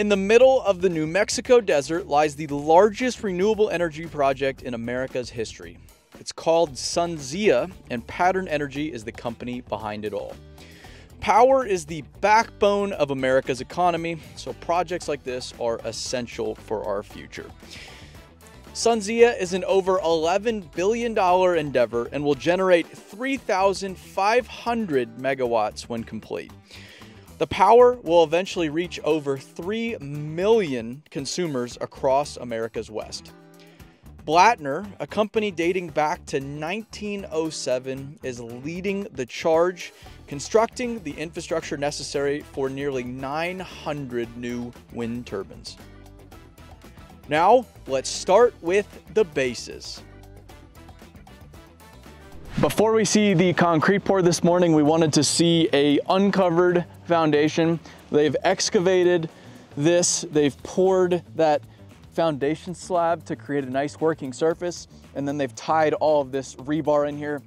In the middle of the New Mexico desert lies the largest renewable energy project in America's history. It's called SunZia, and Pattern Energy is the company behind it all. Power is the backbone of America's economy, so projects like this are essential for our future. SunZia is an over $11 billion endeavor and will generate 3,500 megawatts when complete. The power will eventually reach over 3 million consumers across America's West. Blattner, a company dating back to 1907, is leading the charge, constructing the infrastructure necessary for nearly 900 new wind turbines. Now, let's start with the bases. Before we see the concrete pour this morning, we wanted to see a uncovered foundation. They've excavated this, they've poured that foundation slab to create a nice working surface, and then they've tied all of this rebar in here.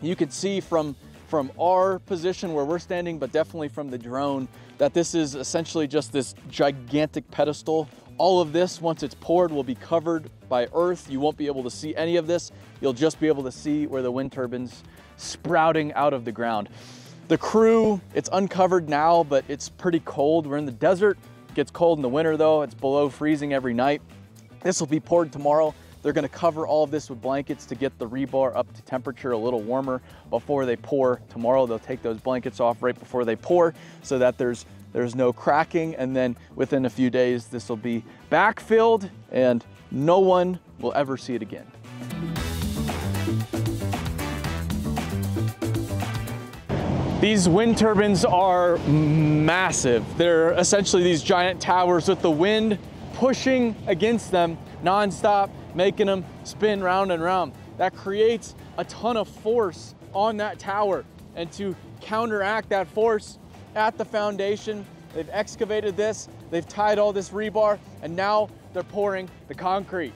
You could see from, from our position where we're standing, but definitely from the drone, that this is essentially just this gigantic pedestal all of this, once it's poured, will be covered by earth. You won't be able to see any of this. You'll just be able to see where the wind turbines sprouting out of the ground. The crew, it's uncovered now, but it's pretty cold. We're in the desert. It gets cold in the winter though. It's below freezing every night. This will be poured tomorrow. They're gonna cover all of this with blankets to get the rebar up to temperature a little warmer before they pour. Tomorrow they'll take those blankets off right before they pour so that there's there's no cracking, and then within a few days, this will be backfilled and no one will ever see it again. These wind turbines are massive. They're essentially these giant towers with the wind pushing against them nonstop, making them spin round and round. That creates a ton of force on that tower. And to counteract that force, at the foundation. They've excavated this, they've tied all this rebar, and now they're pouring the concrete.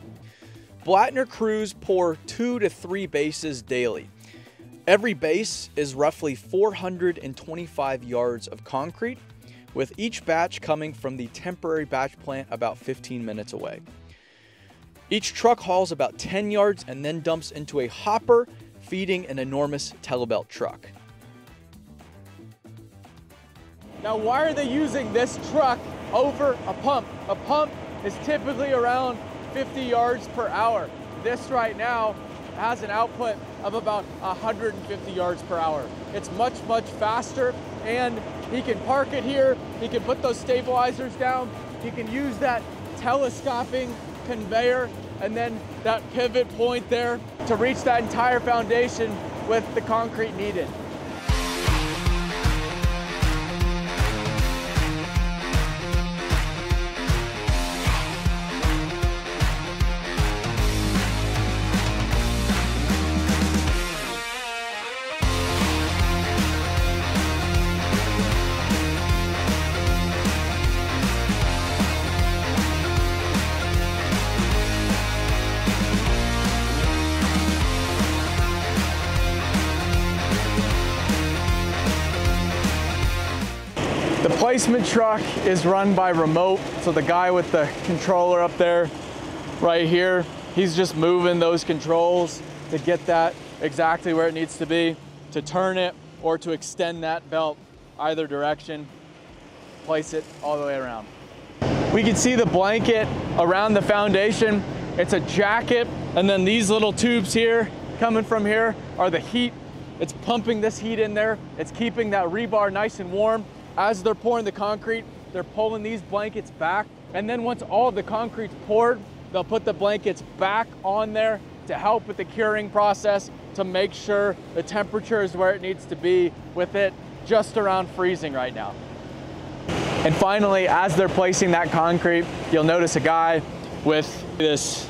Blattner crews pour two to three bases daily. Every base is roughly 425 yards of concrete, with each batch coming from the temporary batch plant about 15 minutes away. Each truck hauls about 10 yards and then dumps into a hopper feeding an enormous telebelt truck. Now, why are they using this truck over a pump? A pump is typically around 50 yards per hour. This right now has an output of about 150 yards per hour. It's much, much faster and he can park it here. He can put those stabilizers down. He can use that telescoping conveyor and then that pivot point there to reach that entire foundation with the concrete needed. The placement truck is run by remote. So the guy with the controller up there right here, he's just moving those controls to get that exactly where it needs to be, to turn it or to extend that belt either direction, place it all the way around. We can see the blanket around the foundation. It's a jacket, and then these little tubes here coming from here are the heat. It's pumping this heat in there. It's keeping that rebar nice and warm as they're pouring the concrete, they're pulling these blankets back. And then once all the concrete's poured, they'll put the blankets back on there to help with the curing process to make sure the temperature is where it needs to be with it just around freezing right now. And finally, as they're placing that concrete, you'll notice a guy with this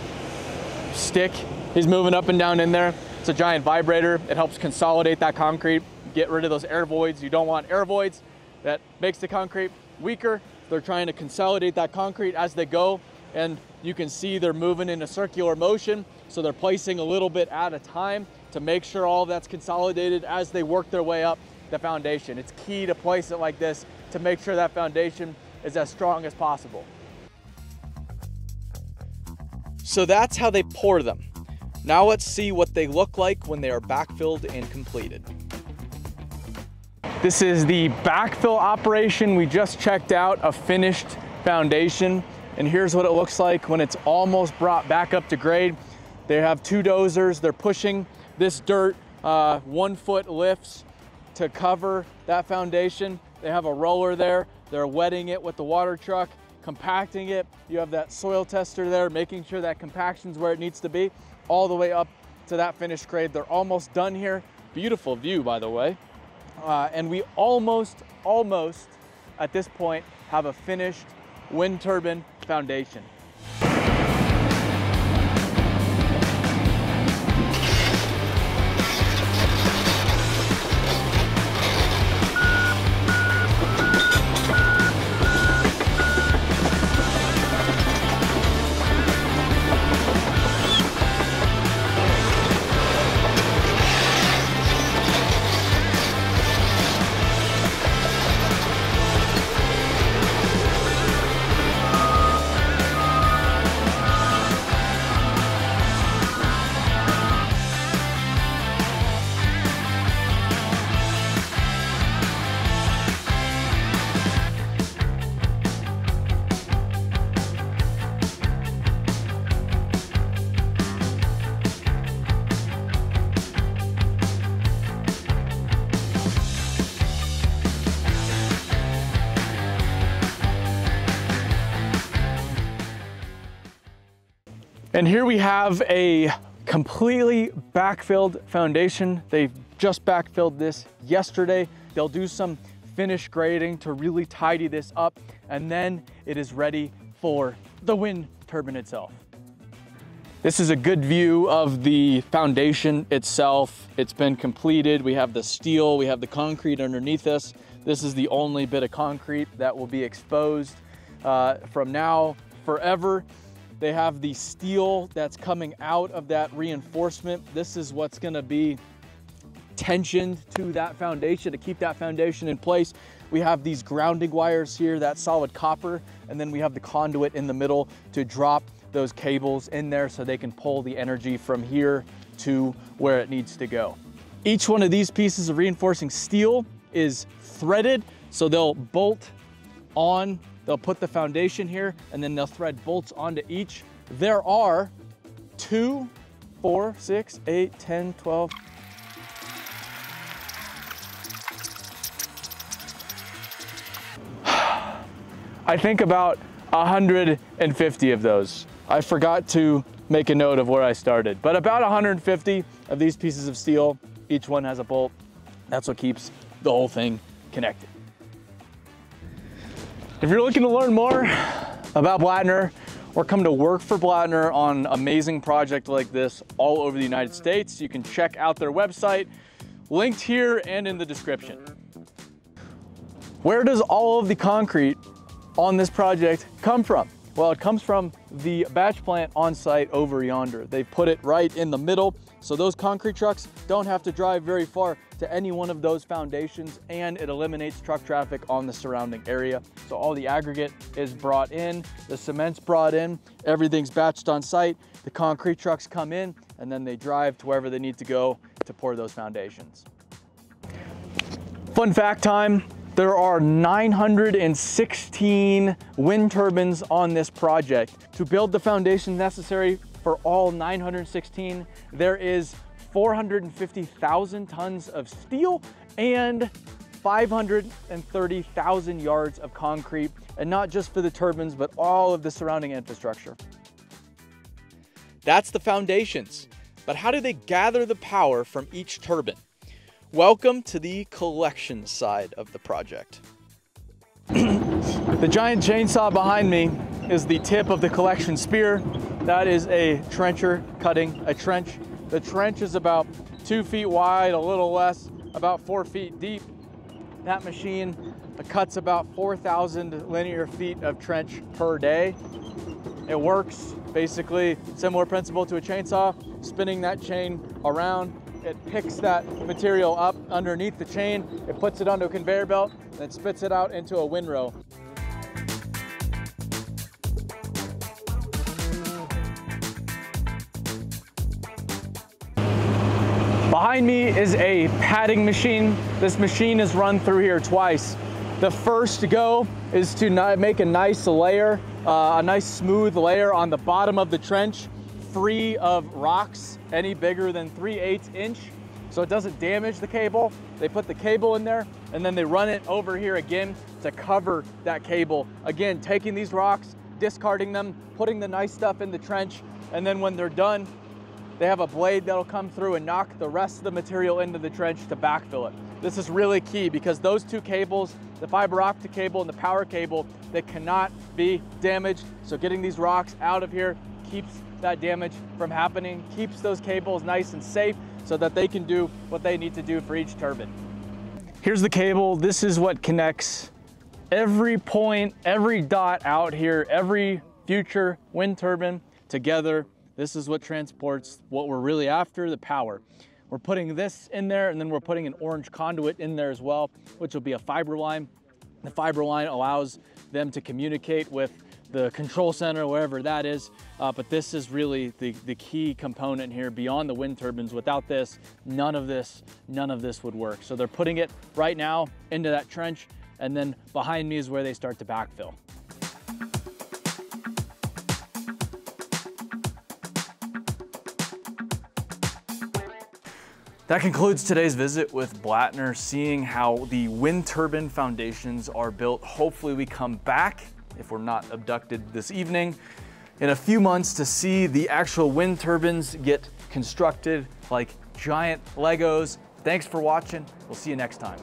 stick. He's moving up and down in there. It's a giant vibrator. It helps consolidate that concrete, get rid of those air voids. You don't want air voids that makes the concrete weaker. They're trying to consolidate that concrete as they go and you can see they're moving in a circular motion. So they're placing a little bit at a time to make sure all that's consolidated as they work their way up the foundation. It's key to place it like this to make sure that foundation is as strong as possible. So that's how they pour them. Now let's see what they look like when they are backfilled and completed. This is the backfill operation. We just checked out a finished foundation and here's what it looks like when it's almost brought back up to grade. They have two dozers, they're pushing this dirt uh, one foot lifts to cover that foundation. They have a roller there, they're wetting it with the water truck, compacting it. You have that soil tester there, making sure that compaction's where it needs to be, all the way up to that finished grade. They're almost done here. Beautiful view, by the way. Uh, and we almost, almost at this point have a finished wind turbine foundation. And here we have a completely backfilled foundation. They just backfilled this yesterday. They'll do some finish grading to really tidy this up and then it is ready for the wind turbine itself. This is a good view of the foundation itself. It's been completed. We have the steel, we have the concrete underneath us. This is the only bit of concrete that will be exposed uh, from now forever. They have the steel that's coming out of that reinforcement. This is what's gonna be tensioned to that foundation to keep that foundation in place. We have these grounding wires here, that solid copper, and then we have the conduit in the middle to drop those cables in there so they can pull the energy from here to where it needs to go. Each one of these pieces of reinforcing steel is threaded, so they'll bolt on They'll put the foundation here and then they'll thread bolts onto each. There are two, four, six, eight, 10, 12, I think about 150 of those. I forgot to make a note of where I started, but about 150 of these pieces of steel, each one has a bolt. That's what keeps the whole thing connected. If you're looking to learn more about Blattner or come to work for Blattner on an amazing project like this all over the United States, you can check out their website, linked here and in the description. Where does all of the concrete on this project come from? Well, it comes from the batch plant on site over yonder. They put it right in the middle, so those concrete trucks don't have to drive very far to any one of those foundations and it eliminates truck traffic on the surrounding area. So all the aggregate is brought in, the cement's brought in, everything's batched on site, the concrete trucks come in and then they drive to wherever they need to go to pour those foundations. Fun fact time, there are 916 wind turbines on this project. To build the foundation necessary for all 916, there is 450,000 tons of steel and 530,000 yards of concrete, and not just for the turbines, but all of the surrounding infrastructure. That's the foundations, but how do they gather the power from each turbine? Welcome to the collection side of the project. the giant chainsaw behind me is the tip of the collection spear. That is a trencher cutting a trench. The trench is about two feet wide, a little less, about four feet deep. That machine cuts about 4,000 linear feet of trench per day. It works basically similar principle to a chainsaw, spinning that chain around it picks that material up underneath the chain, it puts it onto a conveyor belt, and it spits it out into a windrow. Behind me is a padding machine. This machine is run through here twice. The first go is to make a nice layer, uh, a nice smooth layer on the bottom of the trench free of rocks any bigger than 3 8 inch so it doesn't damage the cable. They put the cable in there and then they run it over here again to cover that cable. Again, taking these rocks, discarding them, putting the nice stuff in the trench, and then when they're done, they have a blade that'll come through and knock the rest of the material into the trench to backfill it. This is really key because those two cables, the fiber optic cable and the power cable, they cannot be damaged. So getting these rocks out of here keeps that damage from happening, keeps those cables nice and safe so that they can do what they need to do for each turbine. Here's the cable. This is what connects every point, every dot out here, every future wind turbine together. This is what transports what we're really after, the power. We're putting this in there and then we're putting an orange conduit in there as well, which will be a fiber line. The fiber line allows them to communicate with the control center, wherever that is. Uh, but this is really the, the key component here beyond the wind turbines. Without this, none of this, none of this would work. So they're putting it right now into that trench and then behind me is where they start to backfill. That concludes today's visit with Blattner, seeing how the wind turbine foundations are built. Hopefully we come back if we're not abducted this evening, in a few months to see the actual wind turbines get constructed like giant Legos. Thanks for watching. We'll see you next time.